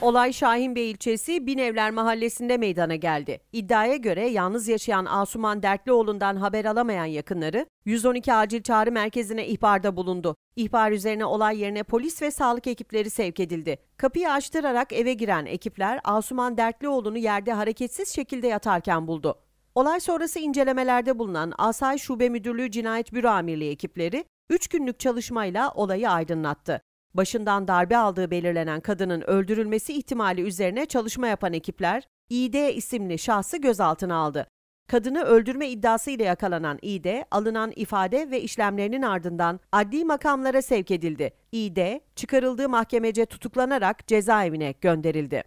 Olay Şahinbey ilçesi Binevler mahallesinde meydana geldi. İddiaya göre yalnız yaşayan Asuman Dertlioğlu'ndan haber alamayan yakınları 112 acil çağrı merkezine ihbarda bulundu. İhbar üzerine olay yerine polis ve sağlık ekipleri sevk edildi. Kapıyı açtırarak eve giren ekipler Asuman Dertlioğlu'nu yerde hareketsiz şekilde yatarken buldu. Olay sonrası incelemelerde bulunan Asay Şube Müdürlüğü Cinayet Büro Amirliği ekipleri 3 günlük çalışmayla olayı aydınlattı. Başından darbe aldığı belirlenen kadının öldürülmesi ihtimali üzerine çalışma yapan ekipler İD isimli şahsı gözaltına aldı. Kadını öldürme iddiasıyla yakalanan İD, alınan ifade ve işlemlerinin ardından adli makamlara sevk edildi. İD, çıkarıldığı mahkemece tutuklanarak cezaevine gönderildi.